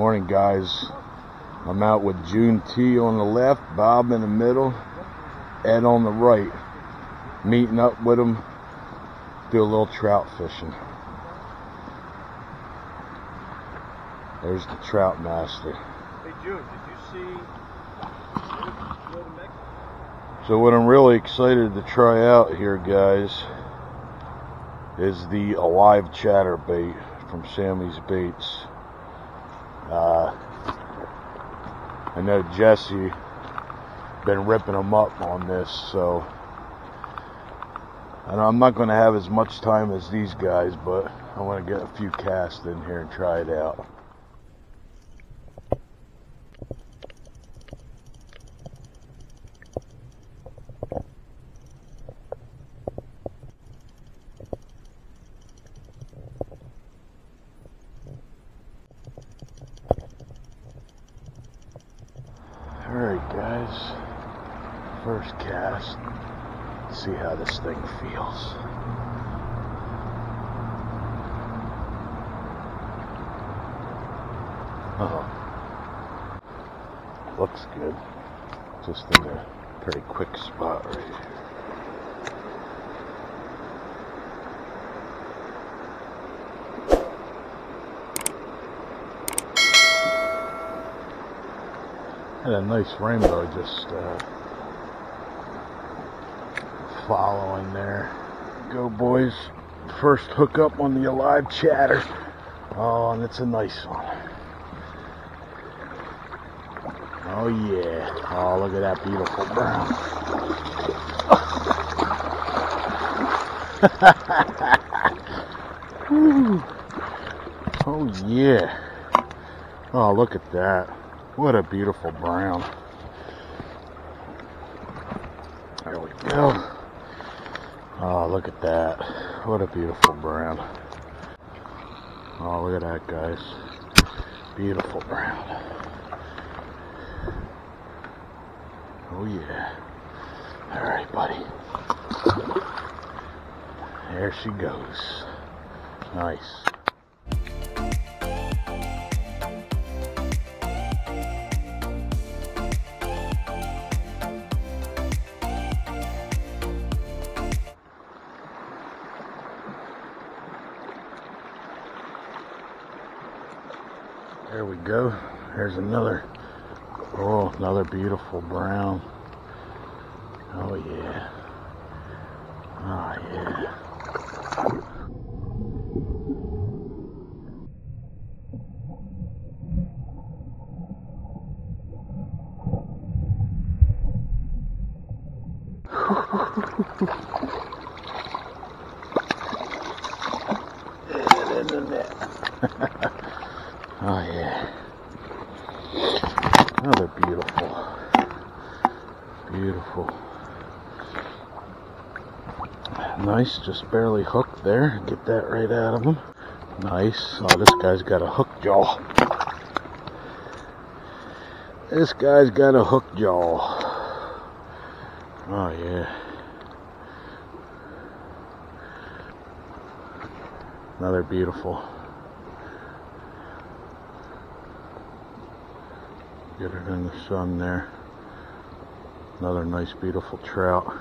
guys. I'm out with Jun T on the left, Bob in the middle, Ed on the right. Meeting up with them, do a little trout fishing. There's the trout master. Hey Jun, did you see? Go to Mexico? So what I'm really excited to try out here, guys, is the Alive Chatterbait from Sammy's Baits. Uh, I know Jesse been ripping them up on this, so and I'm not going to have as much time as these guys, but I want to get a few casts in here and try it out. Guys, first cast, see how this thing feels. Oh, looks good. Just in a pretty quick spot right here. Had a nice rainbow just uh, following there. Go boys. First hook up on the alive chatter. Oh, and it's a nice one. Oh yeah. Oh, look at that beautiful brown. Oh yeah. Oh, look at that. What a beautiful brown. There we go. Oh, look at that. What a beautiful brown. Oh, look at that, guys. Beautiful brown. Oh, yeah. All right, buddy. There she goes. Nice. There we go. There's another. Oh, another beautiful brown. Oh yeah. Oh yeah. Oh yeah. Another beautiful. Beautiful. Nice, just barely hooked there. Get that right out of him. Nice. Oh, this guy's got a hook jaw. This guy's got a hook jaw. Oh yeah. Another beautiful. Get it in the sun there. Another nice, beautiful trout.